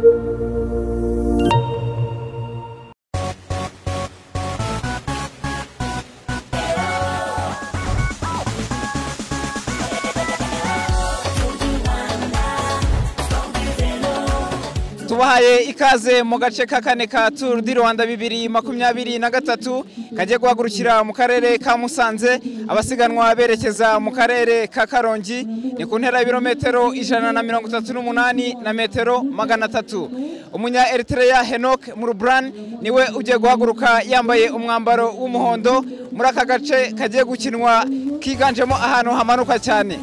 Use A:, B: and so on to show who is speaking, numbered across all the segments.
A: thank you tubahaye ikaze mu gace ka kane ka turu di rwanda bibiri makumyabiri na gatatu kagiye guhagurukira mu karere ka musanze abasiganwa berekeza mu karere ka karongi ni ku ntera y'ibirometero ijana na mirongo itatu n'umunani na metero magana atatu. Umunya eritrea henok muruburan ni we ugiye guhaguruka yambaye umwambaro w'umuhondo. Muri aka gace kagiye gukinwa kiganjemo ahantu hamanuka cyane.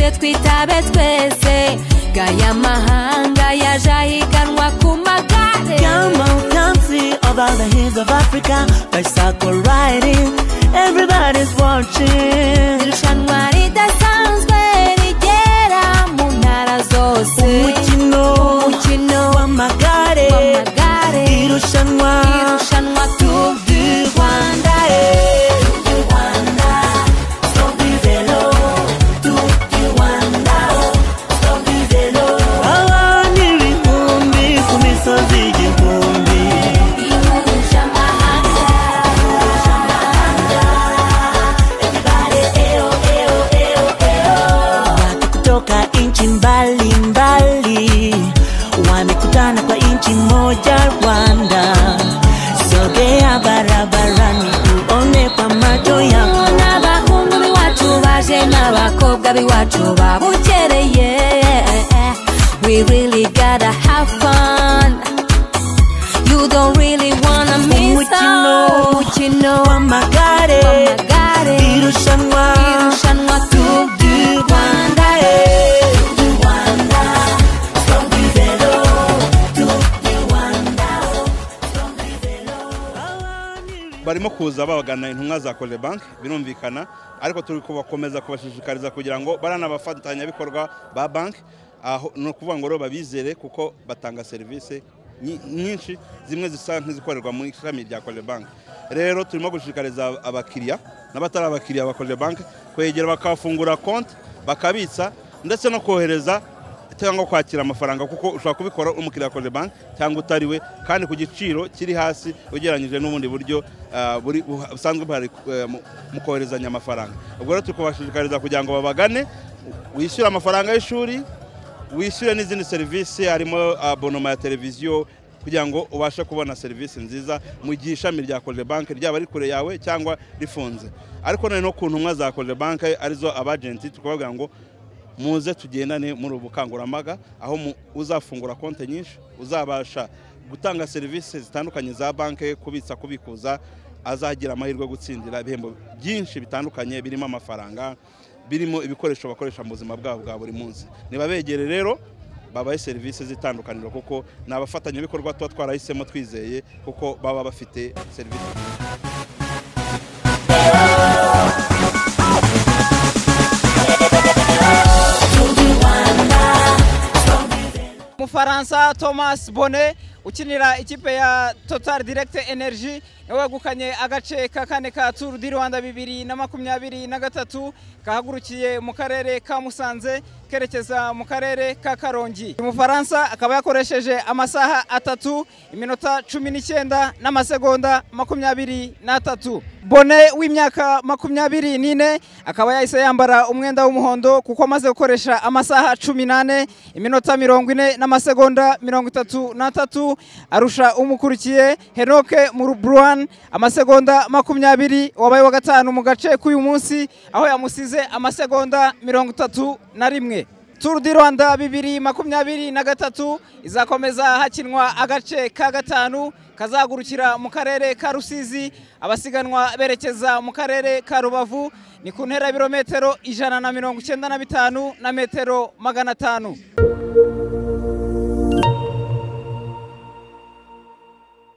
B: Muze twitabe twese. Gaya mahanga yaje ahiganwa ku magare.
C: Come on, come see over the hills of Africa. Bicycle riding, everybody's watching.
B: Irushanwa ridasanzwe rigera mu ntara zose.
C: Umukino w'amagare irushanwa nchi wamekutana kwa nchi moja Rwanda. Sogea barabarani uone kwa macho
B: baje babukereye we really gotta have fun. You don't really wanna
D: barimo kuza babagana intumwa za kore banki birumvikana ariko turi kubakomeza kubashishikariza kugira ngo barana abafatanyabikorwa ba banki ni ukuvuga ngo babizere kuko batanga serivisi nyi- nyinshi zimwe zisa nk'izikorerwa mu ishami rya kore banki rero turimo gushishikariza abakiriya n'abatari abakiriya ba kore banki kwegera bakafungura konti bakabitsa ndetse no kohereza cyangwa kwakira amafaranga kuko ushobora kubikora umukiriya wa koje banki cyangwa utari we kandi ku giciro kiri hasi ugereranyije n'ubundi buryo ah, busanzwe buhari eh, mu- koherezanya amafaranga. Ubwo rero turi kubashishikariza kugira ngo babagane wishyure amafaranga y'ishuri wishyure n'izindi serivisi harimo abonoma ya televiziyo kugira ngo ubashe kubona serivisi nziza mu gihe ishami rya koje banki ryaba ari kure yawe cyangwa rifunze. Ariko none no ku ntumwa za koje banki ari zo abajenti tukababwira ngo muze tugendane muri ubu bukangurambaga aho uzafungura konti nyinshi uzabasha gutanga serivisi zitandukanye za banki kubitsa kubikuza azagira amahirwe yo gutsindira ibihembo byinshi bitandukanye birimo amafaranga birimo ibikoresho bakoresha mu buzima bwabo bwa buri munsi. Nibabegere rero babahe serivisi z'itandukaniro kuko ni abafatanyabikorwa tuba twarahisemo twizeye kuko baba bafite serivisi.
A: Umufaransa thomas bonnet ukinira ikipe ya total direct energy. Wegukanye agace ka kane ka turu di rwanda bibiri na makumyabiri na gatatu kahagurukiye mu karere ka musanze kerekeza mu karere ka karongi. Uyu mufaransa akaba yakoresheje amasaha atatu iminota cumi n'icyenda n'amasegonda makumyabiri n'atatu. Bone w'imyaka makumyabiri n'ine akaba yahise yambara umwenda w'umuhondo kuko amaze gukoresha amasaha cumi n'ane iminota mirongo ine n'amasegonda mirongo itatu n'atatu. Arusha umukurikiye henoke muruburuwan amasegonda makumyabiri wabaye wa gatanu mu gace k'uyu munsi aho yamusize amasegonda mirongo itatu na rimwe. Turu di rwanda bibiri makumyabiri na gatatu izakomeza hakinwa agace ka gatanu kazagurukira mu karere ka rusizi abasiganwa berekeza mu karere ka rubavu ni ku ntera y'ibirometero ijana na mirongo icyenda na bitanu na metero magana atanu.